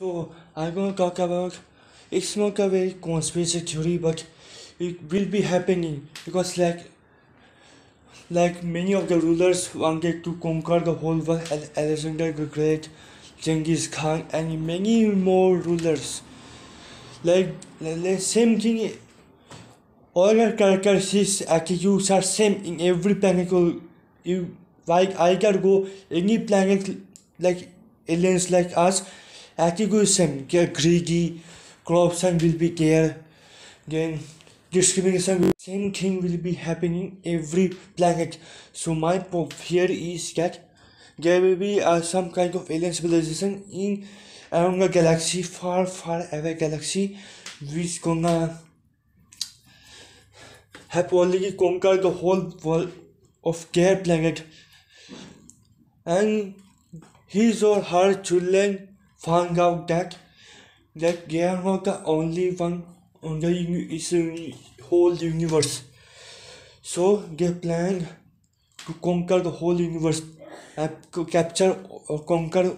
So I'm gonna talk about it's not a very conspiracy theory, but it will be happening because like like many of the rulers wanted to conquer the whole world, Al- Alexander the Great, Genghis Khan, and many more rulers. Like, the like same thing. All the characteristics attributes are same in every planet. You like I can go any planet like aliens like us. Get greedy, corruption will be there. Then discrimination same thing will be happening every planet. So my fear is that there will be uh, some kind of alien civilization in around a galaxy, far, far away galaxy, which gonna have already conquered the whole world of their planet. And his or her children found out that that they are not the only one on the is whole universe. So they plan to conquer the whole universe and capture or conquer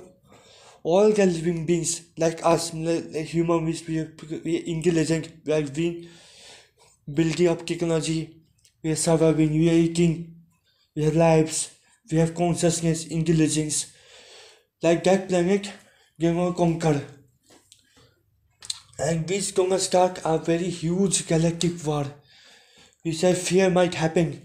all the living beings like us, like human beings. We are intelligent. We are being building up technology. We are surviving. We are eating. We have lives. We have consciousness, intelligence. Like that planet, will conquer. And this gonna start a very huge galactic war, which I fear might happen